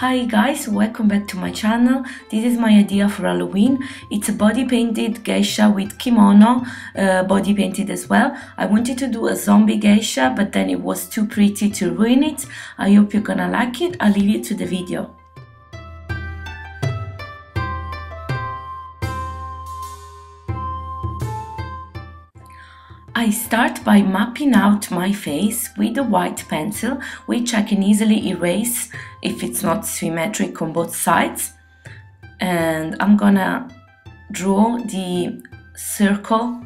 Hi guys, welcome back to my channel. This is my idea for Halloween. It's a body painted geisha with kimono, uh, body painted as well. I wanted to do a zombie geisha, but then it was too pretty to ruin it. I hope you're gonna like it. I'll leave you to the video. I start by mapping out my face with a white pencil, which I can easily erase if it's not symmetric on both sides. And I'm gonna draw the circle.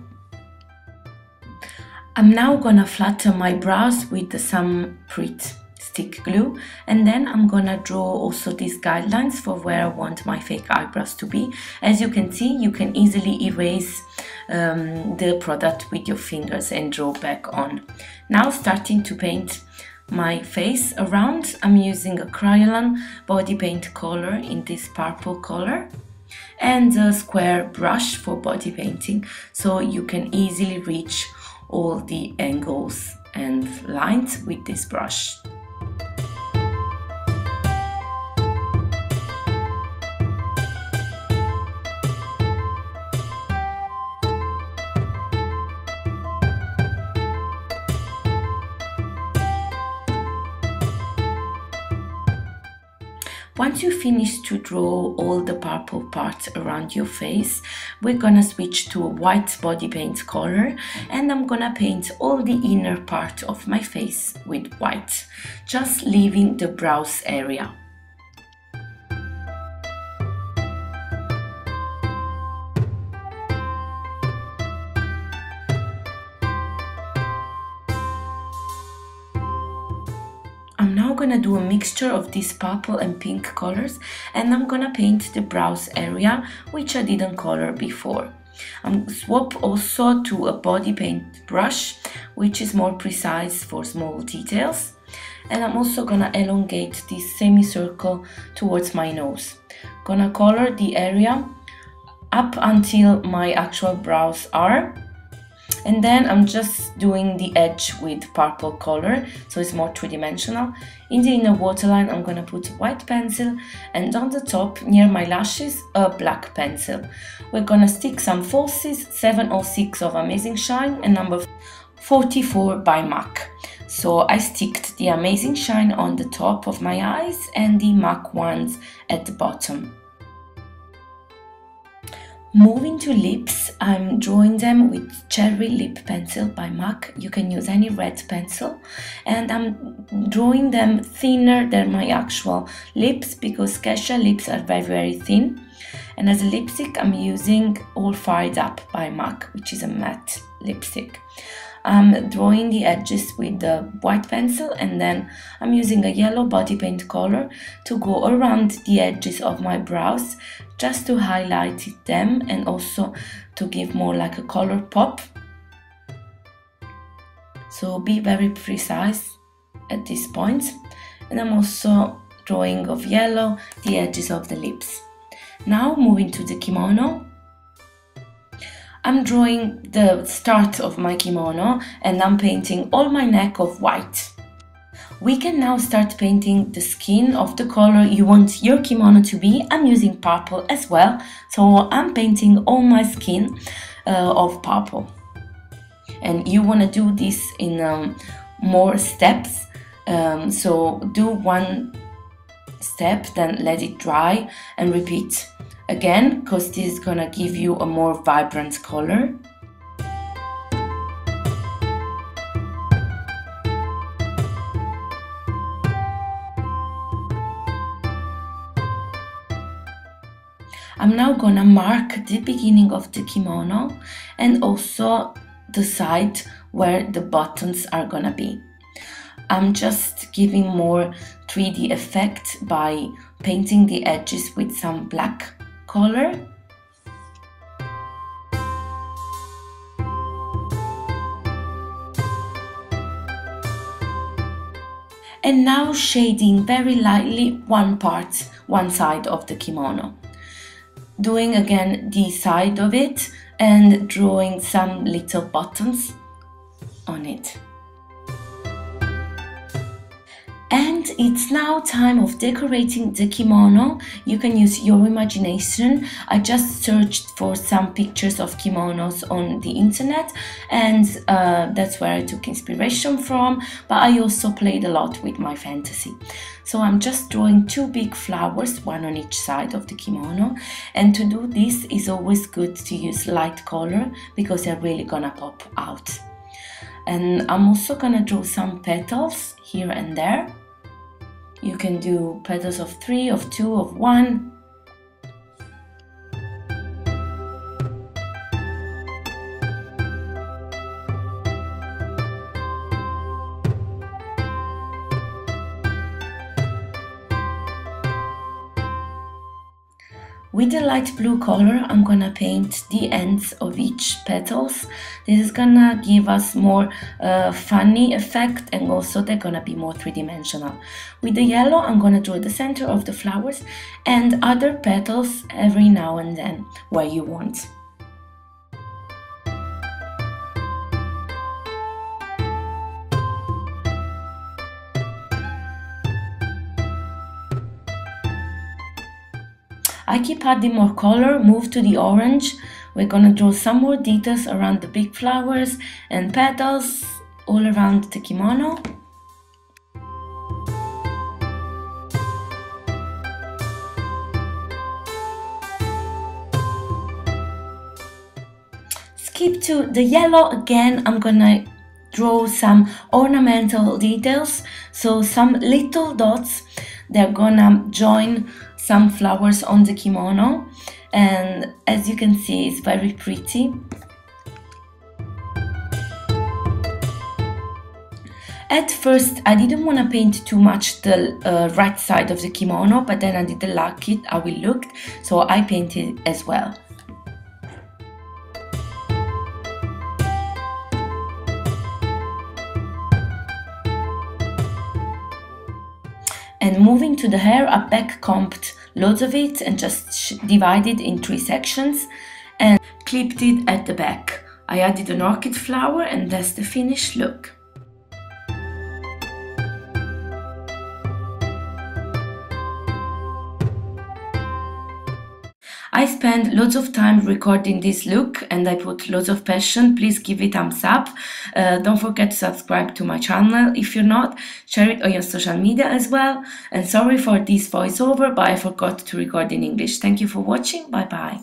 I'm now gonna flatten my brows with some Pritt stick glue and then I'm gonna draw also these guidelines for where I want my fake eyebrows to be. As you can see, you can easily erase um, the product with your fingers and draw back on. Now starting to paint my face around, I'm using a Kryolan body paint color in this purple color and a square brush for body painting so you can easily reach all the angles and lines with this brush. Once you finish to draw all the purple parts around your face, we're gonna switch to a white body paint color and I'm gonna paint all the inner part of my face with white, just leaving the brows area. I'm now gonna do a mixture of these purple and pink colors and I'm gonna paint the brows area which I didn't color before. I'm swap also to a body paint brush which is more precise for small details and I'm also gonna elongate this semicircle towards my nose. Gonna color the area up until my actual brows are and then I'm just doing the edge with purple color so it's more three-dimensional in the inner waterline I'm gonna put white pencil and on the top near my lashes a black pencil. We're gonna stick some falsies 706 of Amazing Shine and number 44 by MAC. So I sticked the Amazing Shine on the top of my eyes and the MAC ones at the bottom Moving to lips, I'm drawing them with Cherry Lip Pencil by MAC. You can use any red pencil. And I'm drawing them thinner than my actual lips because Geisha lips are very, very thin. And as a lipstick, I'm using All Fired Up by MAC, which is a matte lipstick. I'm drawing the edges with the white pencil and then I'm using a yellow body paint color to go around the edges of my brows just to highlight them and also to give more like a color pop. So be very precise at this point and I'm also drawing of yellow the edges of the lips. Now moving to the kimono I'm drawing the start of my kimono and I'm painting all my neck of white. We can now start painting the skin of the color you want your kimono to be. I'm using purple as well, so I'm painting all my skin uh, of purple. And you want to do this in um, more steps, um, so do one step, then let it dry and repeat again because this is gonna give you a more vibrant color I'm now gonna mark the beginning of the kimono and also the side where the buttons are gonna be. I'm just giving more 3D effect by painting the edges with some black color and now shading very lightly one part, one side of the kimono. Doing again the side of it and drawing some little buttons on it. It's now time of decorating the kimono. You can use your imagination. I just searched for some pictures of kimonos on the internet and uh, that's where I took inspiration from, but I also played a lot with my fantasy. So I'm just drawing two big flowers, one on each side of the kimono. And to do this is always good to use light color because they're really gonna pop out. And I'm also gonna draw some petals here and there. You can do petals of three, of two, of one, With the light blue color, I'm gonna paint the ends of each petals. This is gonna give us more uh, funny effect and also they're gonna be more three-dimensional. With the yellow, I'm gonna draw the center of the flowers and other petals every now and then where you want. I keep adding more color, move to the orange. We're gonna draw some more details around the big flowers and petals all around the kimono. Skip to the yellow again, I'm gonna draw some ornamental details. So some little dots, they're gonna join some flowers on the kimono and as you can see it's very pretty At first I didn't want to paint too much the uh, right side of the kimono but then I didn't like it how it looked so I painted as well. And moving to the hair, I back combed loads of it and just divided in three sections and clipped it at the back. I added an orchid flower and that's the finished look. I spend lots of time recording this look and I put lots of passion. Please give it thumbs up. Uh, don't forget to subscribe to my channel if you're not. Share it on your social media as well. And sorry for this voiceover, but I forgot to record in English. Thank you for watching. Bye bye.